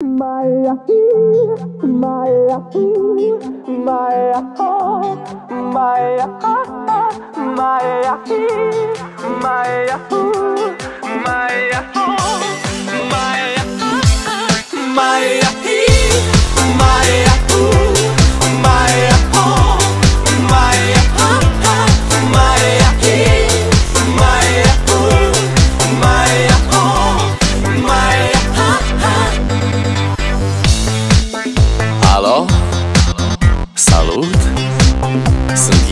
My, my, my, oh, my, oh, my, oh, my, oh, my, oh, my, my.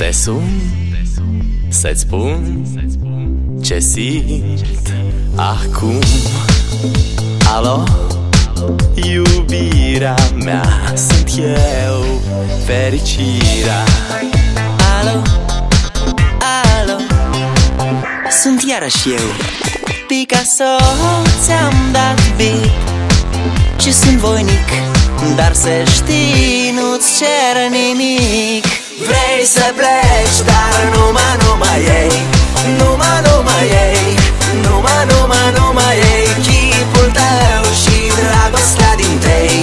Te sun să-ți spun ce simt acum. Alo? Iubirea mea sunt eu Fericirea. Alo, alo? Sunt iarăși eu. Picasso Ți-am dat bip Și sunt voinic Dar să știi Nu-ți cer nimic Vrei să pleci Dar numai, numai ei. Numai, numai ei. Numai, numai, numai ei. Chipul tău și dragostea din tei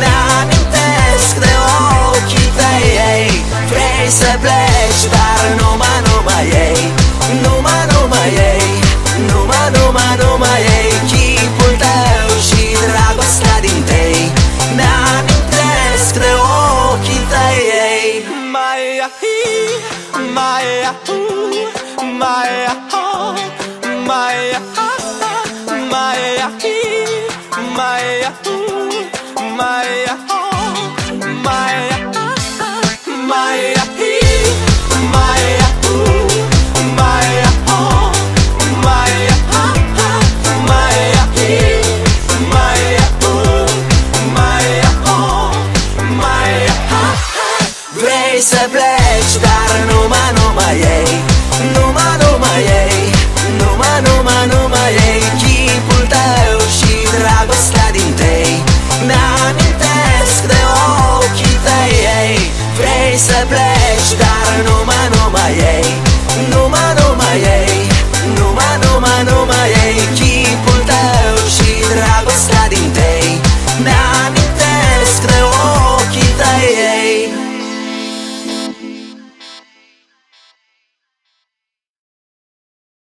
Mi-amintesc de ochii tăi ei. Vrei să pleci Dar numai, numai ei. Numai, numai ei. Numai, numai, numai ei my my heart my pleci Dar numai, numai ei. Numai, numai ei. Numai, numai, numai ei. Chipul tău și dragostea din tei. Mi-amintesc de ochii tăi ei.